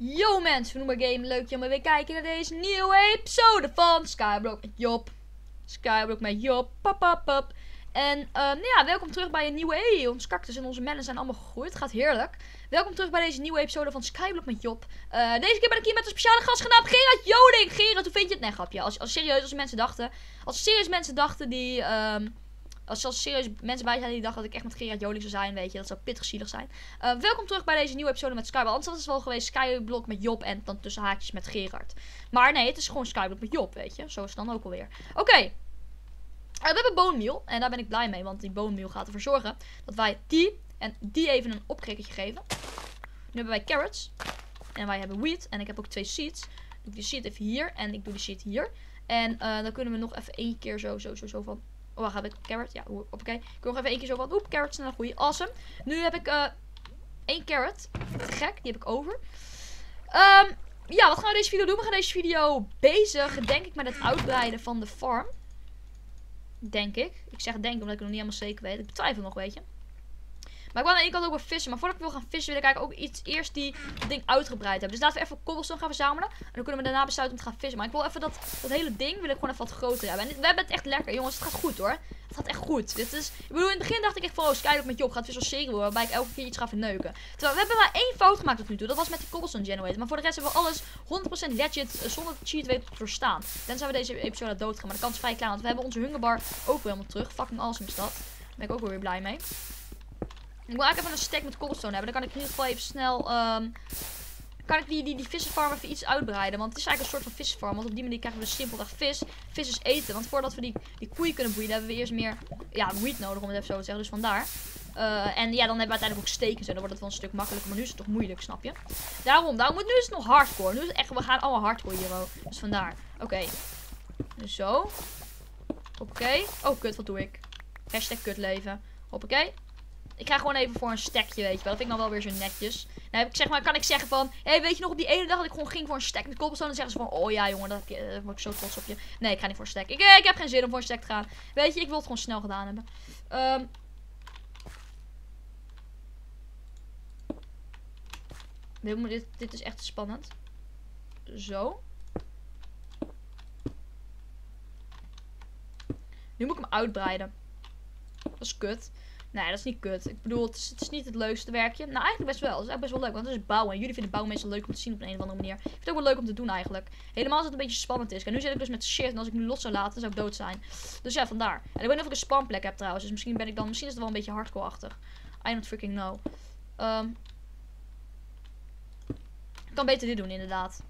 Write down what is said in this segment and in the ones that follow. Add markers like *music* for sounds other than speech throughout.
Yo mensen van Game, leuk dat jullie weer kijken naar deze nieuwe episode van Skyblock met Job. Skyblock met Job, pap pap pap. En uh, nou ja, welkom terug bij een nieuwe... Hey, onze cactus en onze melons zijn allemaal gegroeid, gaat heerlijk. Welkom terug bij deze nieuwe episode van Skyblock met Job. Uh, deze keer ben ik hier met een speciale gast genaamd Gerard Joling. Gerard, hoe vind je het? Nee, grapje. Als, als serieus, als mensen dachten... Als serieus mensen dachten die... Um, als er serieus mensen bij zijn die dachten dat ik echt met Gerard Joling zou zijn, weet je, dat zou pittig zielig zijn. Uh, welkom terug bij deze nieuwe episode met Skyblock. Anders was het wel geweest Skyblock met Job en dan tussen haakjes met Gerard. Maar nee, het is gewoon Skyblock met Job, weet je. Zo is het dan ook alweer. Oké. Uh, we hebben boonmeal en daar ben ik blij mee, want die boonmeal gaat ervoor zorgen dat wij die en die even een opkrekkertje geven. Nu hebben wij carrots en wij hebben wheat en ik heb ook twee seeds. Ik doe die seed even hier en ik doe die seed hier. En uh, dan kunnen we nog even één keer zo, zo, zo, zo van Oh, wacht, heb ik carrot? Ja, oké. Ik wil nog even één keer zo van. Oep, carrots snel groeien. Awesome. Nu heb ik uh, één carrot. Gek, die heb ik over. Um, ja, wat gaan we deze video doen? We gaan deze video bezig, denk ik, met het uitbreiden van de farm. Denk ik. Ik zeg denk omdat ik het nog niet helemaal zeker weet. Ik betwijfel nog, weet je. Maar ik wil aan de ene kant ook wel vissen. Maar voordat ik wil gaan vissen, wil ik eigenlijk ook iets eerst die ding uitgebreid hebben. Dus laten we even cobblestone gaan verzamelen. En dan kunnen we daarna besluiten om te gaan vissen. Maar ik wil even dat, dat hele ding wil ik gewoon even wat groter hebben. En we hebben het echt lekker. Jongens, het gaat goed hoor. Het gaat echt goed. Dit is, ik bedoel, in het begin dacht ik echt van, oh, Skylock met Job gaat weer zo'n serie. Waarbij ik elke keer iets ga verneuken. Terwijl we hebben maar één fout gemaakt tot nu toe. Dat was met die cobblestone generator. Maar voor de rest hebben we alles 100% legit uh, zonder cheat weten te verstaan. Dan zijn we deze episode dood gaan. Maar de kans is vrij klein. Want we hebben onze hungerbar ook weer helemaal terug. Fucking awesome is dat. Daar ben ik ook weer blij mee. Ik wil eigenlijk even een stack met cobblestone hebben. Dan kan ik in ieder geval even snel... Um, kan ik die, die, die vissenfarm even iets uitbreiden. Want het is eigenlijk een soort van vissenfarm. Want op die manier krijgen we simpelweg vis. Vis is eten. Want voordat we die, die koeien kunnen boeien, hebben we eerst meer ja, wheat nodig, om het even zo te zeggen. Dus vandaar. Uh, en ja, dan hebben we uiteindelijk ook stekens. En dan wordt het wel een stuk makkelijker. Maar nu is het toch moeilijk, snap je? Daarom, daarom nu is het nog hardcore. Nu is het echt, we gaan allemaal hardcore hier. Dus vandaar. Oké. Zo. Oké. Oh, kut, wat doe ik? Hashtag kutleven. Hoppakee. Ik ga gewoon even voor een stekje, weet je wel. Dat vind ik dan wel weer zo netjes. Nou heb ik zeg maar, kan ik zeggen van... Hé, hey, weet je nog op die ene dag dat ik gewoon ging voor een stek met cobblestone? Dan zeggen ze van... Oh ja, jongen, dat, uh, word ik zo trots op je. Nee, ik ga niet voor een stek. Ik, uh, ik heb geen zin om voor een stek te gaan. Weet je, ik wil het gewoon snel gedaan hebben. Um, dit, dit is echt spannend. Zo. Nu moet ik hem uitbreiden. Dat is kut. Nee, dat is niet kut. Ik bedoel, het is, niet het leukste werkje. Nou, eigenlijk best wel. Het is eigenlijk best wel leuk, want het is bouwen. En jullie vinden bouwen meestal leuk om te zien op een, of andere manier. Ik vind het ook wel leuk om te doen eigenlijk. Helemaal als het een beetje spannend is. En nu zit ik dus met shift. En als ik nu los zou laten, zou ik dood zijn. Dus ja, vandaar. En ik weet niet of ik een spawnplek heb trouwens. Dus misschien ben ik dan, misschien is het wel een beetje hardcore-achtig. I don't freaking know. Um, ik kan beter dit doen, inderdaad.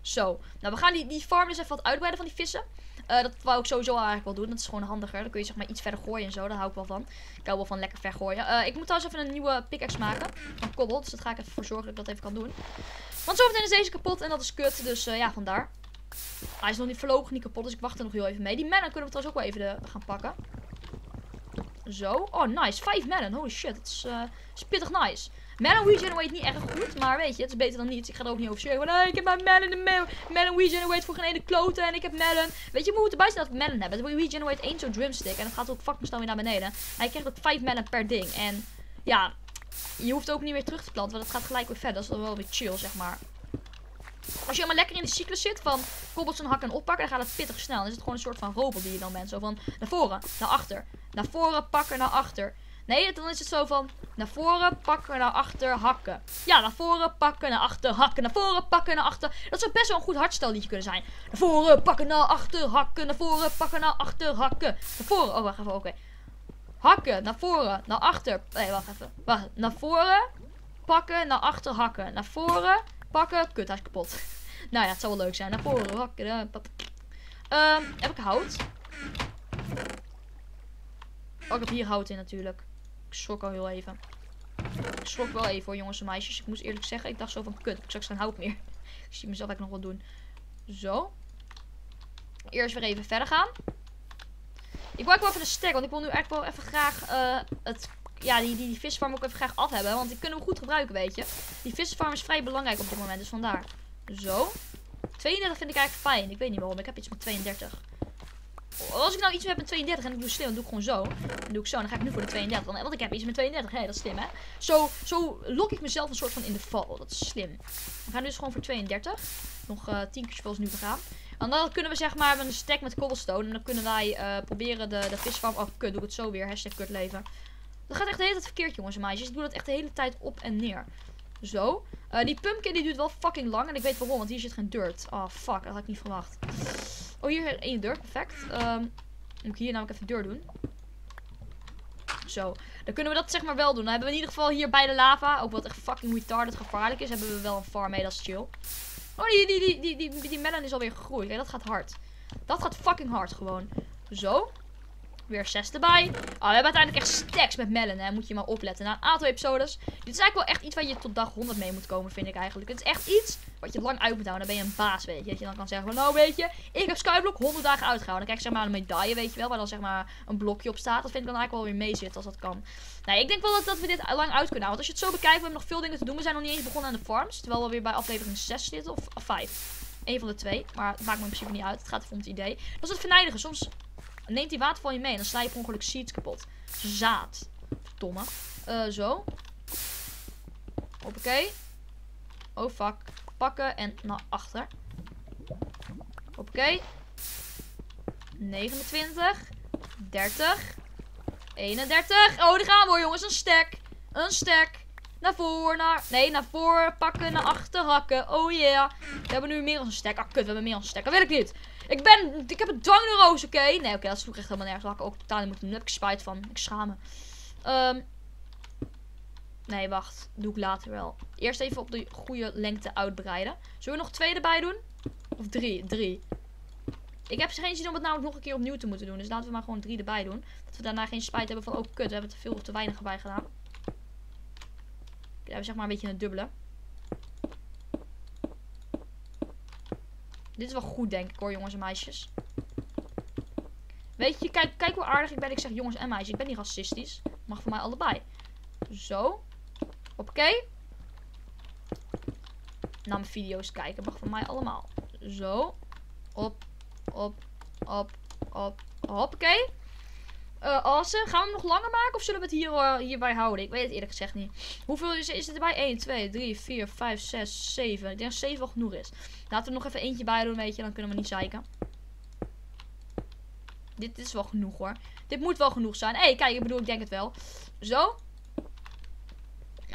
Zo. Nou, we gaan die, die farm dus even wat uitbreiden van die vissen. Uh, dat wou ik sowieso eigenlijk wel doen. Dat is gewoon handiger. Dan kun je zeg maar iets verder gooien en zo. Daar hou ik wel van. Ik hou wel van lekker ver gooien. Uh, ik moet trouwens even een nieuwe pickaxe maken. Van kobbel. Dus dat ga ik even voor zorgen dat ik dat even kan doen. Want zometeen is deze kapot en dat is kut. Dus uh, ja, vandaar. Hij is nog niet voorlopig niet kapot. Dus ik wacht er nog heel even mee. Die melon kunnen we trouwens ook wel even gaan pakken. Zo. Oh, nice. Vijf melon. Holy shit. Dat is, is pittig nice. Melon regenerate niet erg goed, maar weet je, het is beter dan niets. Ik ga er ook niet over. Nee, ik heb mijn melon, de melon regenerate voor geen ene kloten en ik heb melon. Weet je, we moeten erbij dat we melon hebben. We regenerate één zo'n drumstick en dan gaat ook fucking snel weer naar beneden. Hij krijgt ook 5 melon per ding. En ja, je hoeft ook niet meer terug te planten, want het gaat gelijk weer verder. Dat is dan wel weer chill, zeg maar. Als je helemaal lekker in de cyclus zit van cobblestone hakken en oppakken, dan gaat het pittig snel. Dan is het gewoon een soort van robot die je dan bent. Zo van naar voren, naar achter. Naar voren, pakken, naar achter. Nee, dan is het zo van naar voren, pakken, naar achter, hakken. Ja, naar voren, pakken, naar achter, hakken. Naar voren, pakken, naar achter. Dat zou best wel een goed hartstelliedje kunnen zijn. Naar voren, pakken, naar achter, hakken. Naar voren, pakken, naar achter, hakken. Naar voren. Oh, wacht even. Oké. Hakken, naar voren, naar achter. Nee, wacht even. Wacht. Naar voren, pakken, naar achter, hakken. Naar voren, pakken. Kut, hij is kapot. *laughs* nou ja, het zou wel leuk zijn. Naar voren, hakken. Uh, heb ik hout? Oh, ik heb hier hout in natuurlijk. Ik schrok al heel even. Ik schrok wel even hoor, jongens en meisjes. Ik moest eerlijk zeggen, ik dacht zo van, kut, ik straks geen hout meer. *laughs* ik zie mezelf eigenlijk nog wat doen. Zo. Eerst weer even verder gaan. Ik wil ook wel even een stack, want ik wil nu eigenlijk wel even graag uh, het, ja, die, die, die visfarm ook even graag af hebben. Want die kunnen we goed gebruiken, weet je. Die visfarm is vrij belangrijk op dit moment, dus vandaar. Zo. 32 vind ik eigenlijk fijn. Ik weet niet waarom, ik heb iets met 32. Als ik nou iets heb met 32 en ik doe slim, dan doe ik gewoon zo. Dan doe ik zo, dan ga ik nu voor de 32. Want ik heb iets met 32. Hé, dat is slim, hè? Zo, zo lok ik mezelf een soort van in de val. Dat is slim. We gaan dus gewoon voor 32. Nog uh, 10 keer zoals nu we gaan. En dan kunnen we zeg maar een stack met cobblestone. En dan kunnen wij uh, proberen de, de visfarm... Oh, kut, doe ik het zo weer. Hashtag kut leven. Dat gaat echt de hele tijd verkeerd, jongens en meisjes. Ik doe dat echt de hele tijd op en neer. Zo. Uh, die pumpkin die duurt wel fucking lang. En ik weet waarom, want hier zit geen dirt. Oh, fuck. Dat had ik niet verwacht. Oh, hier één deur. Perfect. Um, moet ik hier namelijk even deur doen. Zo. Dan kunnen we dat zeg maar wel doen. Dan hebben we in ieder geval hier bij de lava. Ook wat echt fucking retarded gevaarlijk is. Hebben we wel een farm mee. Dat is chill. Oh, die, die, die, die, die, die melon is alweer gegroeid. Kijk, dat gaat hard. Dat gaat fucking hard gewoon. Zo. Weer 6 erbij. Oh, we hebben uiteindelijk echt stacks met melon, hè. Moet je maar opletten. Na een aantal episodes. Dit is eigenlijk wel echt iets waar je tot dag 100 mee moet komen, vind ik eigenlijk. Het is echt iets wat je lang uit moet houden. Dan ben je een baas, weet je. Dat je dan kan zeggen van, nou weet je, ik heb Skyblock 100 dagen uitgehouden. Dan krijg je zeg maar een medaille, weet je wel. Waar dan zeg maar een blokje op staat. Dat vind ik dan eigenlijk wel weer mee zitten als dat kan. Nee, ik denk wel dat, we dit lang uit kunnen houden. Want als je het zo bekijkt, we hebben nog veel dingen te doen. We zijn nog niet eens begonnen aan de farms. Terwijl we weer bij aflevering 6 zitten. Of, of 5. Eén van de twee. Maar het maakt me in principe niet uit. Het gaat even om het idee. Dat is het verneindigen. Soms neemt die waterval je mee en dan sla je per ongeluk seeds kapot. Zaad. Verdomme. Uh, zo. Hoppakee. Oh fuck. Pakken en naar achter. Hoppakee. 29. 30. 31. Oh, daar gaan we jongens. Een stack. Een stack. Naar voren, naar... Nee, naar voren pakken, naar achter hakken. Oh yeah. We hebben nu meer dan een stack. Ah, kut, we hebben meer dan een stack. Dat wil ik niet. Ik ben... Ik heb een dwangneurose, oké? Nee, oké, dat sloeg echt helemaal nergens. Dat had ik ook totaal niet moeten doen. Daar heb ik spijt van. Ik schaam me. Um, nee, wacht. Doe ik later wel. Eerst even op de goede lengte uitbreiden. Zullen we nog twee erbij doen? Of drie? Drie. Ik heb geen zin om het nou nog een keer opnieuw te moeten doen. Dus laten we maar gewoon drie erbij doen. Dat we daarna geen spijt hebben van... Oh, kut. We hebben te veel of te weinig erbij gedaan. We hebben zeg maar een beetje een dubbele. Dit is wel goed, denk ik hoor, jongens en meisjes. Weet je, kijk, kijk hoe aardig ik ben. Ik zeg jongens en meisjes. Ik ben niet racistisch. Mag voor mij allebei. Zo. Oké. Naar mijn video's kijken. Mag voor mij allemaal. Zo. Op. Op. Op. Op. Hoppakee. Uh, awesome. Gaan we hem nog langer maken of zullen we het hier, uh, hierbij houden? Ik weet het eerlijk gezegd niet. Hoeveel is, is het erbij? 1, 2, 3, 4, 5, 6, 7. Ik denk dat 7 wel genoeg is. Laten we er nog even eentje bij doen, weet je. Dan kunnen we niet zeiken. Dit, dit is wel genoeg hoor. Dit moet wel genoeg zijn. Hé, hey, kijk, ik bedoel, ik denk het wel. Zo.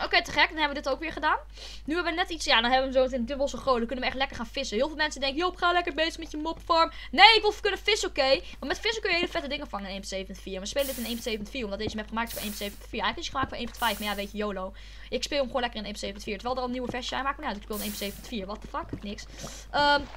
Oké, te gek. Dan hebben we dit ook weer gedaan. Nu hebben we net iets... Ja, dan hebben we hem zo in dubbel zo. Dan kunnen we echt lekker gaan vissen. Heel veel mensen denken... Joop, ga lekker bezig met je mobfarm. Nee, ik wil kunnen vissen, oké. Maar met vissen kun je hele vette dingen vangen in 1.7.4. We spelen dit in 1.7.4. Omdat deze map gemaakt is voor 1.7.4. Eigenlijk is het gemaakt voor 1.5. Maar ja, weet je, YOLO. Ik speel hem gewoon lekker in 1.7.4. Terwijl er al een nieuwe versie zijn. Maakt me. Ik speel in 1.7.4. What the fuck? Niks. Um,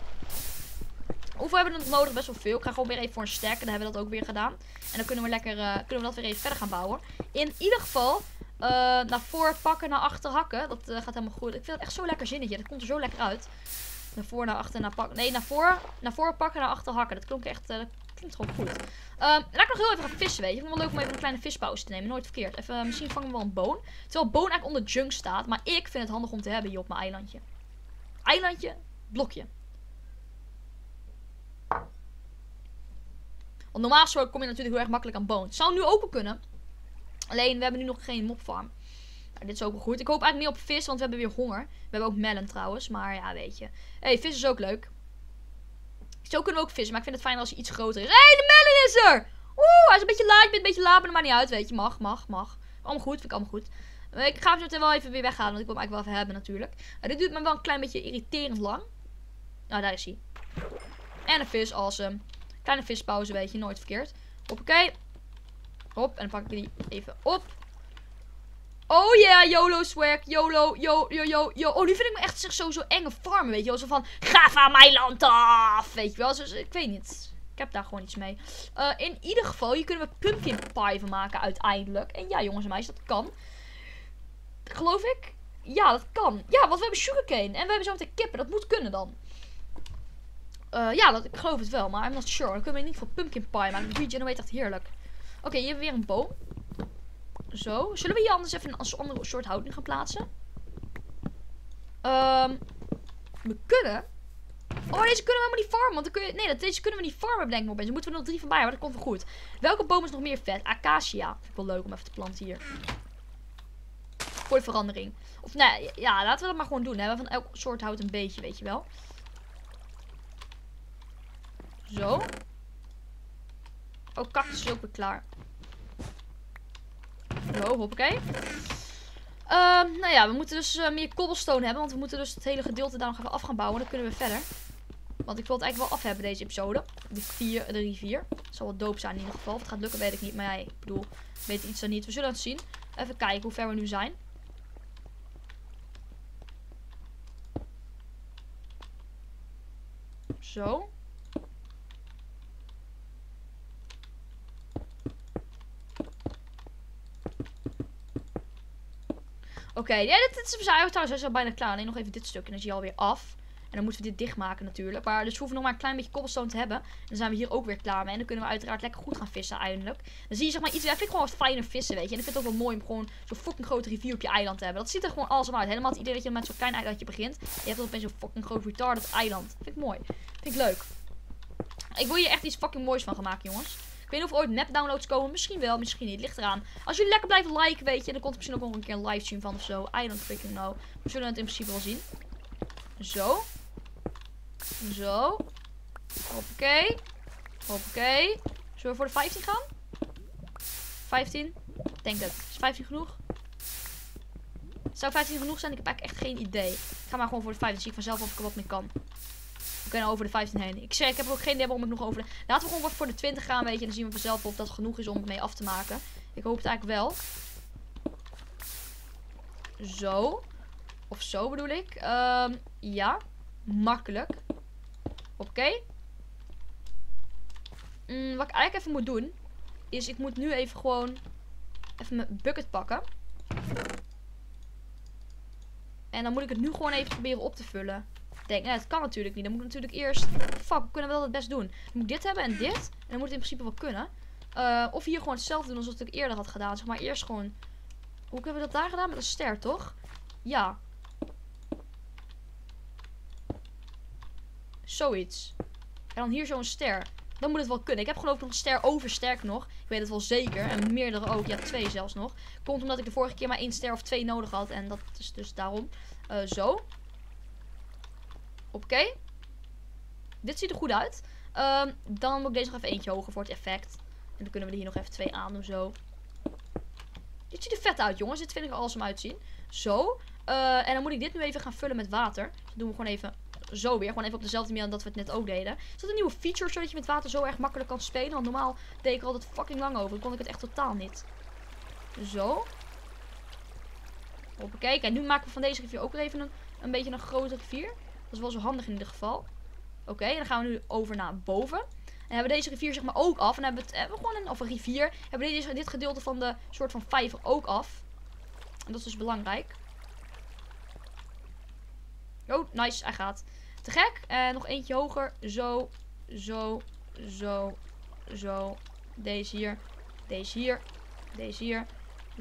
Hoeveel hebben we nog nodig? Best wel veel. Ik ga gewoon weer even voor een stack. En dan hebben we dat ook weer gedaan. En dan kunnen we lekker uh, kunnen we dat weer even verder gaan bouwen. In ieder geval uh, naar voor pakken, naar achter hakken. Dat uh, gaat helemaal goed. Ik vind het echt zo lekker zinnetje. Dat komt er zo lekker uit. Naar voor, naar achter, naar pakken. Nee, naar voor, naar voor pakken, naar achter hakken. Dat klonk echt, uh, dat klinkt gewoon goed. Um, laat ik nog heel even gaan vissen, weet je. Ik vind het wel leuk om even een kleine vispauze te nemen. Nooit verkeerd. Even, misschien vangen we wel een boon. Terwijl boon eigenlijk onder junk staat. Maar ik vind het handig om te hebben hier op mijn eilandje. Eilandje, blokje. Want normaal gesproken kom je natuurlijk heel erg makkelijk aan boon. Het zou nu open kunnen. Alleen, we hebben nu nog geen mobfarm. Nou, dit is ook wel goed. Ik hoop eigenlijk meer op vis, want we hebben weer honger. We hebben ook melon trouwens, maar ja, weet je. Hé, hey, vis is ook leuk. Zo kunnen we ook vissen, maar ik vind het fijn als hij iets groter is. Hé, hey, de melon is er! Oeh, hij is een beetje laat, ik ben een beetje laat, maar niet uit, weet je. Mag, mag, mag. Allemaal goed, vind ik allemaal goed. Ik ga hem zo wel even weer weghalen, want ik wil hem eigenlijk wel even hebben natuurlijk. Uh, dit duurt me wel een klein beetje irriterend lang. Nou, daar is hij. En een vis, awesome. Kleine vispauze, weet je, nooit verkeerd. Hoppakee. Hop, en dan pak ik die even op. Oh ja, YOLO swag, YOLO, yo, yo, yo, yo. Oh, nu vind ik me echt zo, zo enge farmen, weet je wel. Zo van, ga van mijn land af, weet je wel. Zo, ik weet niet. Ik heb daar gewoon iets mee. Uh, in ieder geval, hier kunnen we pumpkin pie van maken uiteindelijk. En ja, jongens en meisjes, dat kan. Geloof ik? Ja, dat kan. Ja, want we hebben sugarcane. En we hebben zo meteen kippen. Dat moet kunnen dan. Uh, ja, dat, ik geloof het wel, maar I'm not sure. Dan kunnen we ieder geval pumpkin pie maken. Regenerate echt heerlijk. Oké, hier hebben we weer een boom. Zo. Zullen we hier anders even een andere soort houding gaan plaatsen? Um, we kunnen Oh, deze kunnen we helemaal niet farmen. Want dan kun je... Nee, deze kunnen we niet farmen, bedenk ik. Dan moeten we er nog drie van bij, maar dat komt wel goed. Welke boom is nog meer vet? Acacia. Vind ik wel leuk om even te planten hier. Voor de verandering. Of nee, ja, laten we dat maar gewoon doen. Hè. Van elk soort hout een beetje, weet je wel. Zo. Oh, cactus is ook weer klaar. Zo, hoppakee. Ehm, nou ja, we moeten dus eh, meer cobblestone hebben. Want we moeten dus het hele gedeelte daar nog even af gaan bouwen. Dan kunnen we verder. Want ik wil het eigenlijk wel af hebben deze episode. De, vier, de rivier. Het zal wel doop zijn in ieder geval. Of het gaat lukken weet ik niet. Maar ja, ik bedoel, weet iets dan niet. We zullen het zien. Even kijken hoe ver we nu zijn. Zo. Oké, ja, dit, dit is trouwens al bijna klaar. Alleen nog even dit stuk en dan is hij alweer af. En dan moeten we dit dichtmaken natuurlijk. Maar dus we hoeven nog maar een klein beetje cobblestone te hebben. En dan zijn we hier ook weer klaar mee. En dan kunnen we uiteraard lekker goed gaan vissen eindelijk. Dan zie je zeg maar iets, ik vind gewoon wat fijner vissen, weet je. En ik vind het ook wel mooi om gewoon zo'n fucking grote rivier op je eiland te hebben. Dat ziet er gewoon awesome uit. Helemaal het idee dat je met zo'n klein eilandje begint. Je hebt opeens zo'n fucking groot retarded eiland. Vind ik mooi. Vind ik leuk. Ik wil hier echt iets fucking moois van gaan maken, jongens. Ik weet niet of ooit map downloads komen. Misschien wel, misschien niet. Ligt eraan. Als jullie lekker blijven liken, weet je. Dan komt er misschien ook nog een keer een livestream van of zo. I don't freaking know. We zullen het in principe wel zien. Zo. Zo. Hoppakee. Hoppakee. Zullen we voor de 15 gaan? 15? Ik denk dat. Is 15 genoeg? Zou 15 genoeg zijn? Ik heb eigenlijk echt geen idee. Ik ga maar gewoon voor de 15. Zie ik vanzelf of ik er wat mee kan. We over de 15 heen. Ik zeg, ik heb ook geen idee waarom ik nog over de... Laten we gewoon wat voor de 20 gaan, weet je. En dan zien we vanzelf of dat genoeg is om het mee af te maken. Ik hoop het eigenlijk wel. Zo. Of zo bedoel ik. Um, ja. Makkelijk. Oké. Mm, wat ik eigenlijk even moet doen. Is ik moet nu even gewoon. Even mijn bucket pakken. En dan moet ik het nu gewoon even proberen op te vullen. Denk, nou, dat kan natuurlijk niet. Dan moet ik natuurlijk eerst. Fuck, we kunnen wel het best doen. Dan moet ik dit hebben en dit. En dan moet het in principe wel kunnen. Uh, of hier gewoon hetzelfde doen als wat ik eerder had gedaan. Zeg maar eerst gewoon. Hoe hebben we dat daar gedaan? Met een ster, toch? Ja. Zoiets. En dan hier zo'n ster. Dan moet het wel kunnen. Ik heb geloof ik nog een ster over sterk nog. Ik weet het wel zeker. En meerdere ook. Ja, twee zelfs nog. Komt omdat ik de vorige keer maar één ster of twee nodig had. En dat is dus daarom. Uh, zo. Oké. Dit ziet er goed uit. Um, dan moet ik deze nog even eentje hoger voor het effect. En dan kunnen we er hier nog even twee aan doen. Zo. Dit ziet er vet uit, jongens. Dit vind ik er awesome uitzien. Zo. Uh, en dan moet ik dit nu even gaan vullen met water. Dat doen we gewoon even zo weer. Gewoon even op dezelfde manier dat we het net ook deden. Is dat een nieuwe feature zodat je met water zo erg makkelijk kan spelen? Want normaal deed ik er altijd fucking lang over. Dan kon ik het echt totaal niet. Zo. Hoppakee. En nu maken we van deze rivier ook weer even een, een beetje een grote rivier. Dat is wel zo handig in ieder geval. Oké, en dan gaan we nu over naar boven. En hebben we deze rivier zeg maar ook af. En hebben we, het, hebben we gewoon een, of een rivier. Hebben we dit, dit gedeelte van de soort van vijver ook af. En dat is dus belangrijk. Oh, nice. Hij gaat. Te gek. En nog eentje hoger. Zo, zo, zo, zo. Deze hier. Deze hier. Deze hier.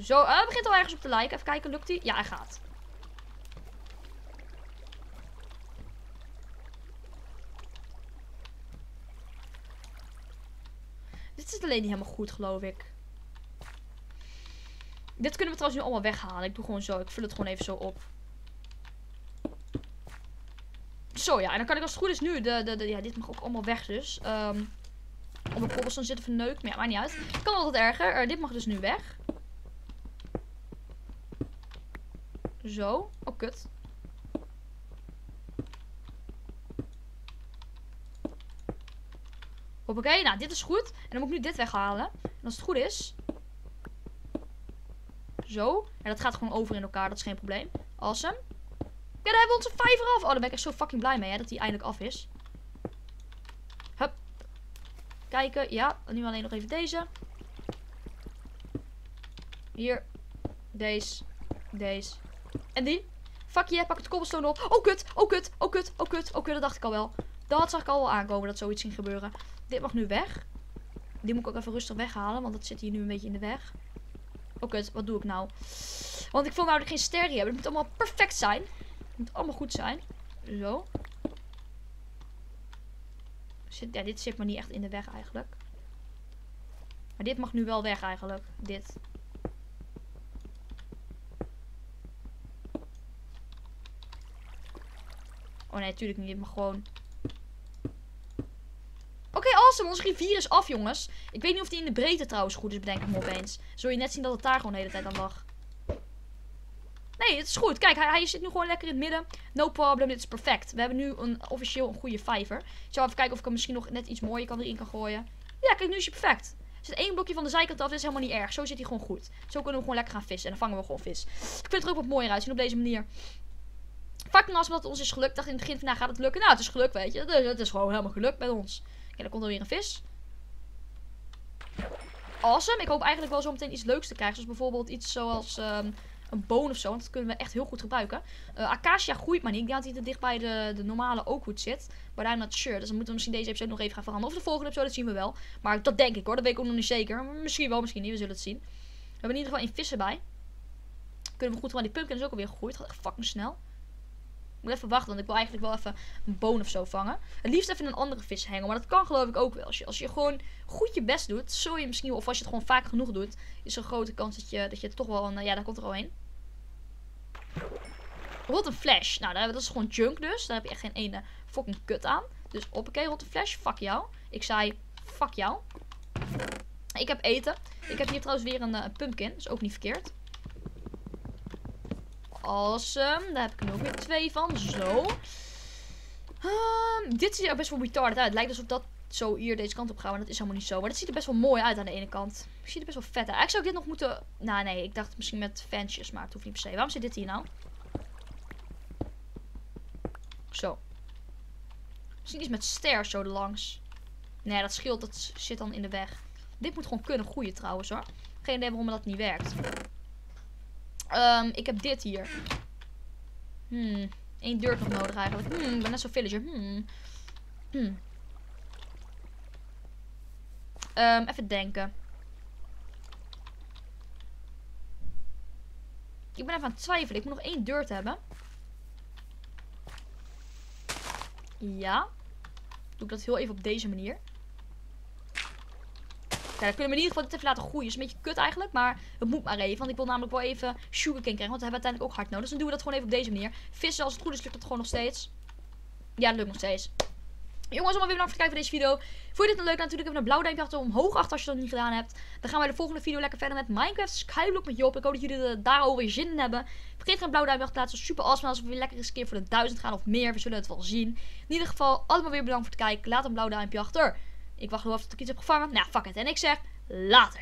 Zo. Uh, begint al ergens op te lijken. Even kijken, lukt hij? Ja, hij gaat. Is alleen niet helemaal goed, geloof ik. Dit kunnen we trouwens nu allemaal weghalen. Ik doe gewoon zo. Ik vul het gewoon even zo op. Zo ja, en dan kan ik als het goed is nu, de, de, de ja, dit mag ook allemaal weg dus. Um, op de cobblestone zitten verneukt, maar ja, maakt niet uit. Kan altijd erger. Uh, dit mag dus nu weg. Zo. Oh, kut. Hoppakee, nou dit is goed. En dan moet ik nu dit weghalen. En als het goed is... Zo. En dat gaat gewoon over in elkaar, dat is geen probleem. Awesome. Ja, dan hebben we onze vijver af. Oh, daar ben ik echt zo fucking blij mee, hè, dat die eindelijk af is. Hup. Kijken, ja. Nu alleen nog even deze. Hier. Deze. Deze. En die. Fuck je, pak het cobblestone op. Oh, kut. Oh, kut. Oh, kut. Oh, kut. Oh, kut. Dat dacht ik al wel. Dat zag ik al wel aankomen, dat zoiets ging gebeuren. Dit mag nu weg. Die moet ik ook even rustig weghalen, want dat zit hier nu een beetje in de weg. Oh, kut. Wat doe ik nou? Want ik wil namelijk geen sterren hebben. Het moet allemaal perfect zijn moet allemaal goed zijn. Zo. Ja, dit zit me niet echt in de weg eigenlijk. Maar dit mag nu wel weg eigenlijk. Dit. Oh nee, natuurlijk niet. Dit mag gewoon... Awesome. Onze rivier is af, jongens. Ik weet niet of die in de breedte trouwens goed is, bedenk ik me opeens. Zul je net zien dat het daar gewoon de hele tijd aan lag. Nee, het is goed. Kijk, hij, hij zit nu gewoon lekker in het midden. No problem, dit is perfect. We hebben nu een, officieel een goede vijver. Ik zal even kijken of ik hem misschien nog net iets mooier kan erin kan gooien. Ja, kijk, nu is hij perfect. Er zit één blokje van de zijkant af, dat is helemaal niet erg. Zo zit hij gewoon goed. Zo kunnen we gewoon lekker gaan vissen. En dan vangen we gewoon vis. Ik vind het er ook wat mooier uitzien op deze manier. Fucking als dat ons is gelukt. dacht in het begin van, nou gaat het lukken. Nou, het is gelukt, weet je. Het is gewoon helemaal gelukt bij ons. Dan komt er weer een vis. Awesome. Ik hoop eigenlijk wel zo meteen iets leuks te krijgen. Zoals bijvoorbeeld iets zoals um, een boon of zo. Want dat kunnen we echt heel goed gebruiken. Uh, acacia groeit maar niet. Ik denk dat hij te dicht bij de, de normale oakwood zit. Maar daar not sure. Dus dan moeten we misschien deze episode nog even gaan veranderen. Of de volgende episode, dat zien we wel. Maar dat denk ik hoor. Dat weet ik ook nog niet zeker. Misschien wel, misschien niet. We zullen het zien. We hebben in ieder geval een vissen bij. Kunnen we goed gewoon die pumpkin is ook alweer gegroeid. Gaat echt fucking snel moet even wachten, want ik wil eigenlijk wel even een boon of zo vangen. Het liefst even een andere vis hangen, maar dat kan geloof ik ook wel. Als je, als je gewoon goed je best doet, zul je misschien, of als je het gewoon vaak genoeg doet, is er een grote kans dat je, dat je toch wel, een, ja, daar komt er al een. Flash. Nou, dat is gewoon junk dus. Daar heb je echt geen ene fucking kut aan. Dus hoppakee, rotte flash. Fuck jou. Ik zei, fuck jou. Ik heb eten. Ik heb hier trouwens weer een, een pumpkin. Dat is ook niet verkeerd. Awesome. Daar heb ik er nog weer twee van. Zo. Um, dit ziet er best wel retarded uit. Het lijkt alsof dat zo hier deze kant op gaat. Maar dat is helemaal niet zo. Maar dat ziet er best wel mooi uit aan de ene kant. Het ziet er best wel vet uit. Eigenlijk zou ik dit nog moeten... Nou nee, ik dacht misschien met fansjes. Maar het hoeft niet per se. Waarom zit dit hier nou? Zo. Misschien iets met stairs zo erlangs. Nee, dat scheelt. Dat zit dan in de weg. Dit moet gewoon kunnen groeien trouwens hoor. Geen idee waarom dat niet werkt. Um, ik heb dit hier. Hmm. Eén dirt nog nodig eigenlijk. Hmm, ik ben net zo'n villager. Hmm. Hmm. Um, even denken. Ik ben even aan het twijfelen. Ik moet nog één dirt hebben. Ja. Doe ik dat heel even op deze manier. Ja, dan kunnen we in ieder geval dit even laten groeien. is een beetje kut eigenlijk, maar het moet maar even. Want ik wil namelijk wel even sugarcane krijgen, want dat hebben we uiteindelijk ook hard nodig. Dus dan doen we dat gewoon even op deze manier. Vissen, als het goed is, lukt het gewoon nog steeds. Ja, dat lukt nog steeds. Jongens, allemaal weer bedankt voor het kijken voor deze video. Vond je dit nou leuk? Natuurlijk even een blauw duimpje achter omhoog achter als je dat niet gedaan hebt. Dan gaan wij de volgende video lekker verder met Minecraft Skyblock met Job. Ik hoop dat jullie daar alweer zin in hebben. Vergeet geen blauw duimpje achter te laten. Super awesome als we weer lekker eens een keer voor de duizend gaan of meer. We zullen het wel zien. In ieder geval, allemaal weer bedankt voor het kijken. Laat een blauw duimpje achter. Ik wacht nog even tot ik iets heb gevangen. Nou, fuck it. En ik zeg... Later.